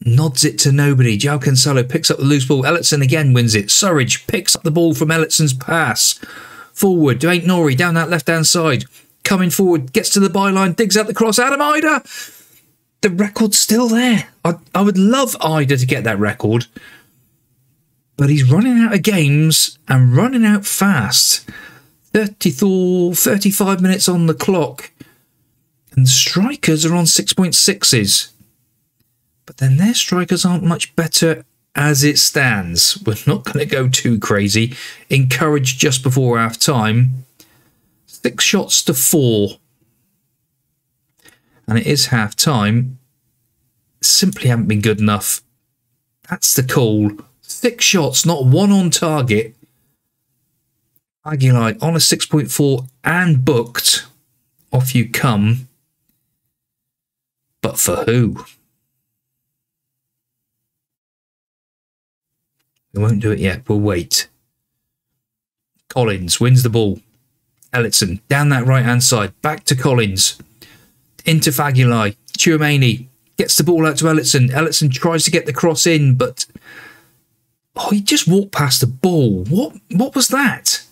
nods it to nobody. João Cancelo picks up the loose ball. Ellison again wins it. Surridge picks up the ball from Ellison's pass. Forward to Aït-Nouri down that left hand side. Coming forward, gets to the byline, digs out the cross. Adam Idah! The record's still there. I, I would love Idah to get that record. But he's running out of games and running out fast. 34, 35 minutes on the clock. And strikers are on 6.6s. But then their strikers aren't much better as it stands. We're not going to go too crazy. Encouraged just before half time. Six shots to four. And it is half time. Simply haven't been good enough. That's the call. Six shots, not one on target. Aguilar on a 6.4 and booked. Off you come. But for who? We won't do it yet. We'll wait. Collins wins the ball. Ellison down that right hand side. Back to Collins. Into Fagulai. Tchouameni gets the ball out to Ellison. Ellison tries to get the cross in, but oh, he just walked past the ball. What? What was that?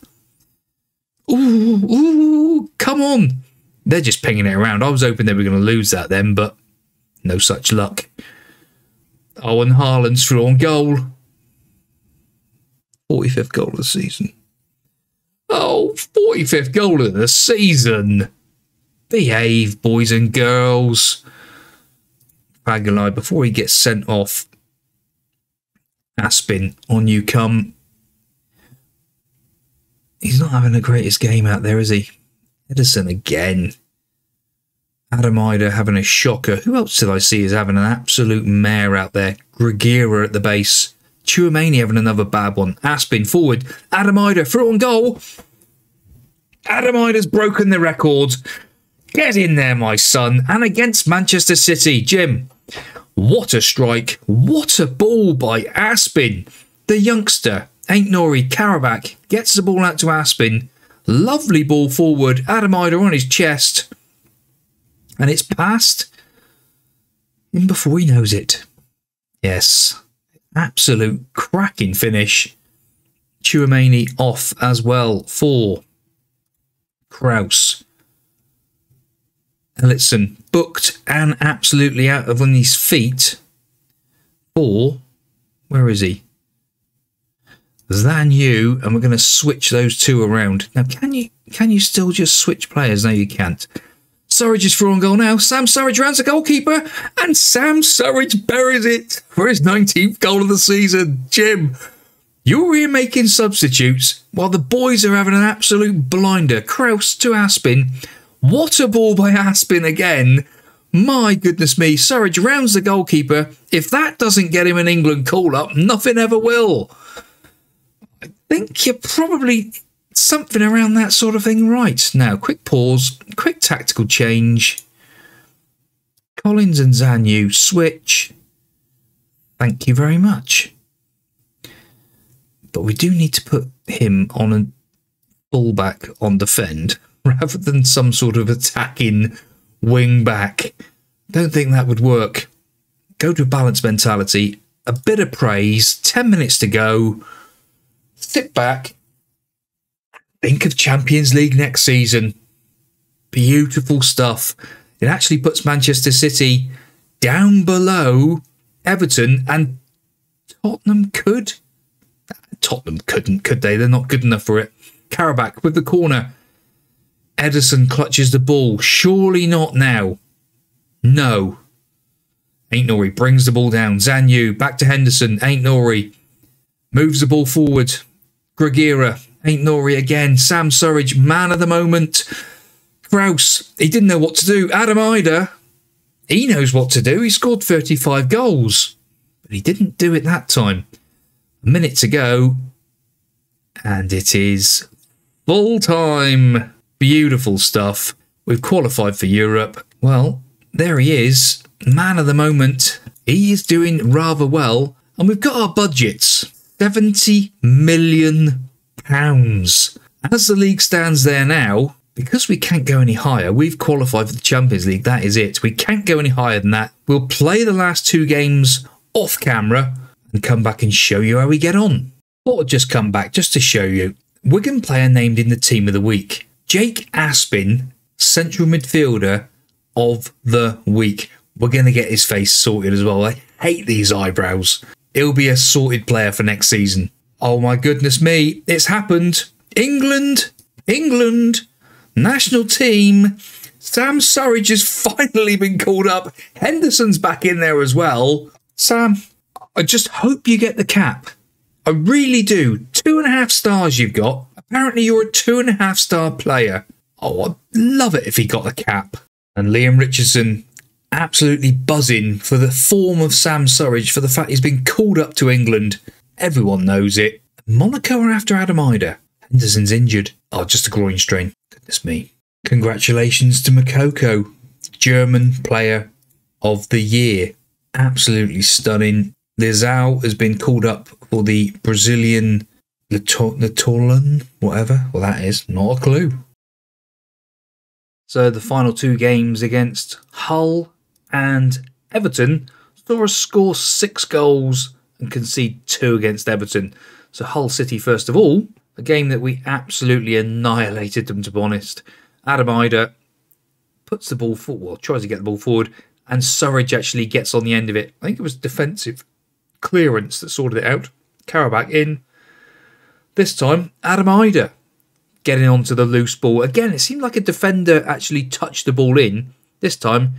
Ooh, ooh, come on. They're just pinging it around. I was hoping they were going to lose that then, but no such luck. Owen Haaland's through on goal. 45th goal of the season. Oh, 45th goal of the season. Behave, boys and girls. Fagalai, before he gets sent off, Aspin, on you come. He's not having the greatest game out there, is he? Edison again. Adam Idah having a shocker. Who else did I see is having an absolute mare out there? Gragera at the base. Tchouameni having another bad one. Aspin forward. Adam Idah through on goal. Adam Idah's broken the record. Get in there, my son. And against Manchester City, Jim. What a strike. What a ball by Aspin. The youngster, Ain't Nori Karabec, gets the ball out to Aspin. Lovely ball forward. Adam Idah on his chest. And it's passed in before he knows it. Yes, Absolute cracking finish. Tchouameni off as well for Kraus. Ellison booked and absolutely out of on his feet for, where is he? Than you, and we're going to switch those two around. Now, can you can you still just switch players? No, you can't. Surridge is through on goal now. Sam Surridge rounds the goalkeeper, and Sam Surridge buries it for his 19th goal of the season. Jim, you're here making substitutes while the boys are having an absolute blinder. Kraus to Aspin. What a ball by Aspin again. My goodness me, Surridge rounds the goalkeeper. If that doesn't get him an England call up, nothing ever will. I think you're probably something around that sort of thing right. Now, quick pause, quick tactical change. Collins and Zanu switch. Thank you very much. But we do need to put him on a fullback on defend rather than some sort of attacking wing back. Don't think that would work. Go to a balanced mentality, a bit of praise, 10 minutes to go. Sit back, Think of Champions League next season. Beautiful stuff. It actually puts Manchester City down below Everton and Tottenham could. Tottenham couldn't, could they? They're not good enough for it. Karabec with the corner. Ederson clutches the ball. Surely not now. No. Aït-Nouri brings the ball down. Zagnou back to Henderson. Aït-Nouri moves the ball forward. Gragera Aït-Nouri again. Sam Surridge, man of the moment. Kraus, he didn't know what to do. Adam Idah, He knows what to do. He scored 35 goals, but he didn't do it that time. A minute to go, and it is full time. Beautiful stuff. We've qualified for Europe. Well, there he is, man of the moment. He is doing rather well, and we've got our budgets 70 million pounds. As the league stands there now, because we can't go any higher, we've qualified for the Champions League. That is it. We can't go any higher than that. We'll play the last two games off camera and come back and show you how we get on. Or just come back just to show you. Wigan player named in the team of the week. Jake Aspin, central midfielder of the week. We're going to get his face sorted as well. I hate these eyebrows. He'll be a sorted player for next season. Oh my goodness me, it's happened. England, England, national team. Sam Surridge has finally been called up. Henderson's back in there as well. Sam, I just hope you get the cap. I really do. Two and a half stars you've got. Apparently, you're a two and a half star player. Oh, I'd love it if he got the cap. And Liam Richardson absolutely buzzing for the form of Sam Surridge, for the fact he's been called up to England. Everyone knows it. Monaco are after Adam Idah. Henderson's injured. Oh, just a groin strain. Goodness me. Congratulations to Moukoko, German player of the year. Absolutely stunning. Leão has been called up for the Brazilian Latolan, whatever. Well, that is not a clue. So the final two games against Hull and Everton saw us score six goals and concede two against Everton. So Hull City, first of all, a game that we absolutely annihilated them, to be honest. Adam Idah puts the ball forward, well, tries to get the ball forward, and Surridge actually gets on the end of it. I think it was defensive clearance that sorted it out. Karabec in. This time, Adam Idah getting onto the loose ball. Again, it seemed like a defender actually touched the ball in. This time,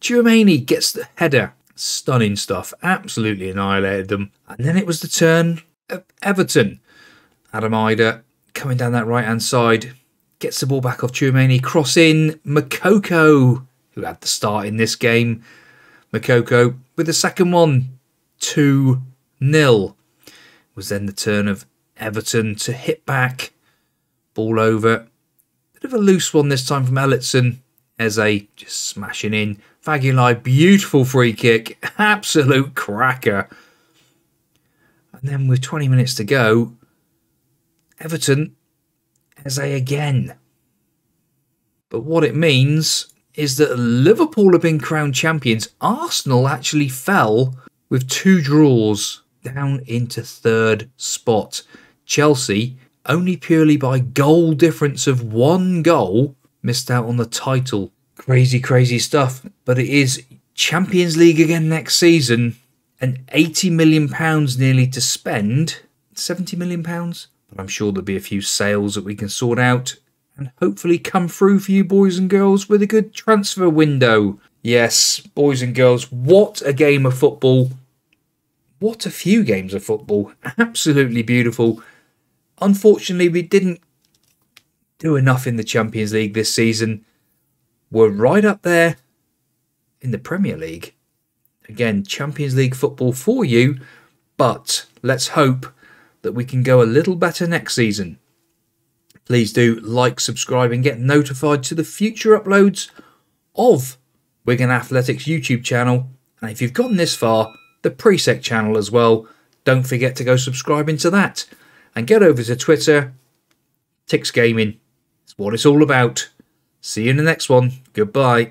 Tchouameni gets the header. Stunning stuff. Absolutely annihilated them. And then it was the turn of Everton. Adam Idah coming down that right hand side. Gets the ball back off Tchouameni. Cross in. Moukoko, who had the start in this game. Moukoko with the second one. 2 0. Was then the turn of Everton to hit back. Ball over. Bit of a loose one this time from Alisson. Eze just smashing in. Fagulai, beautiful free kick. Absolute cracker. And then with 20 minutes to go, Everton, Eze again. But what it means is that Liverpool have been crowned champions. Arsenal actually fell with two draws down into third spot. Chelsea, only purely by goal difference of one goal, missed out on the title. Crazy, crazy stuff. But it is Champions League again next season and 80 million pounds nearly to spend. 70 million pounds? But I'm sure there'll be a few sales that we can sort out and hopefully come through for you boys and girls with a good transfer window. Yes, boys and girls, what a game of football. What a few games of football. Absolutely beautiful. Unfortunately, we didn't do enough in the Champions League this season. We're right up there in the Premier League. Again, Champions League football for you, but let's hope that we can go a little better next season. Please do like, subscribe, and get notified to the future uploads of Wigan Athletics YouTube channel. And if you've gotten this far, the Priisek channel as well. Don't forget to go subscribing to that. And get over to Twitter. TICs Gaming. It's what it's all about. See you in the next one. Goodbye.